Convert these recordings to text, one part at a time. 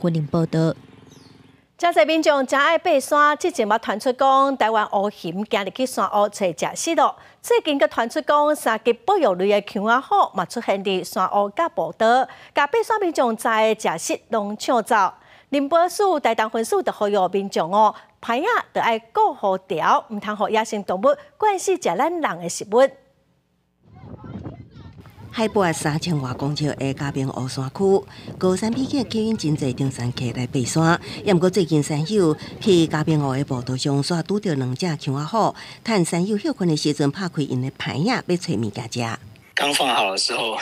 婚姻报道。真侪民众真爱爬山，之前嘛传出讲台湾乌熊今日去山乌找食食咯。最近佮传出讲三级保育类的熊仔虎嘛出现伫山乌甲步道，甲爬山民众在食食拢抢走。林波市大东分署就呼吁民众哦，歹仔着爱顾好条，毋通互野生动物惯死食咱人的食物。海拔三千外公尺的嘉明乌山区，高山比较吸引真侪登山客来爬山。也毋过最近山友去嘉明湖的步道上，煞拄着两只熊仔虎，趁山友休困的时阵，拍开因的牌呀，要找物件食。刚放好的时候，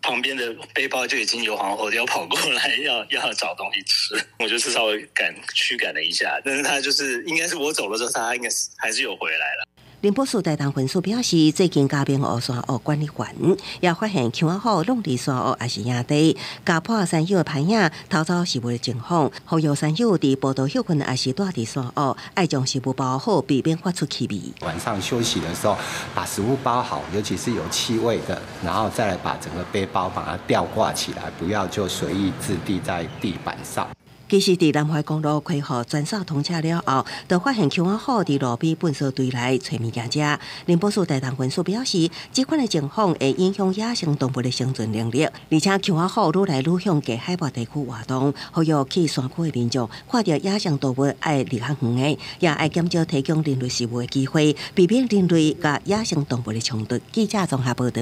旁边的背包就已经有黄喉貂跑过来，要要找东西吃。我就是稍微赶驱赶了一下，但是他就是应该是我走了之后，他应该是还是有回来了。林波市大东分署表示，最近嘉明湖山屋管理员也发现熊仔虎弄伫山屋也是野地，家破山友的牌影逃走食物的情况，呼吁山友伫步道休困也是住伫山屋，爱将食物包好，避免发出气味。晚上休息的时候，把食物包好，尤其是有气味的，然后再来把整个背包把它吊挂起来，不要就随意置地在地板上。其实，伫南海公路开放专线通车了后，就发现熊仔虎伫路边粪扫堆内找物件食。林博士大东分署表示，这款的情况会影响野生动物的生存能力，而且熊仔虎愈来愈向隔海拔地区活动，呼吁去山区的民众看到野生动物爱离较远的，也爱减少提供人类食物的机会，避免人类甲野生动物的冲突。记者综合报道。